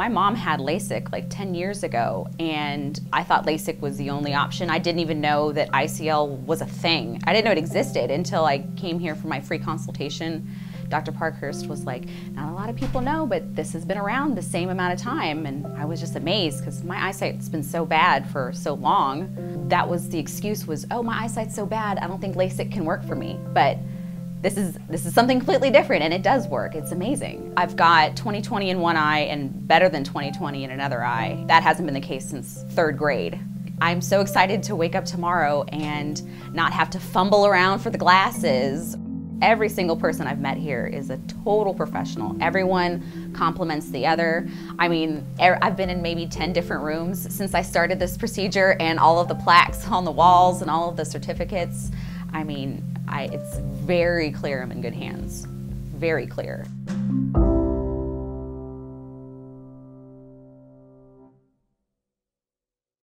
My mom had LASIK like 10 years ago, and I thought LASIK was the only option. I didn't even know that ICL was a thing. I didn't know it existed until I came here for my free consultation. Dr. Parkhurst was like, not a lot of people know, but this has been around the same amount of time. And I was just amazed because my eyesight's been so bad for so long. That was the excuse was, oh, my eyesight's so bad, I don't think LASIK can work for me. But this is this is something completely different and it does work. It's amazing. I've got 20/20 in one eye and better than 20/20 in another eye. That hasn't been the case since third grade. I'm so excited to wake up tomorrow and not have to fumble around for the glasses. Every single person I've met here is a total professional. Everyone compliments the other. I mean, er, I've been in maybe 10 different rooms since I started this procedure and all of the plaques on the walls and all of the certificates. I mean, I, it's very clear I'm in good hands. Very clear.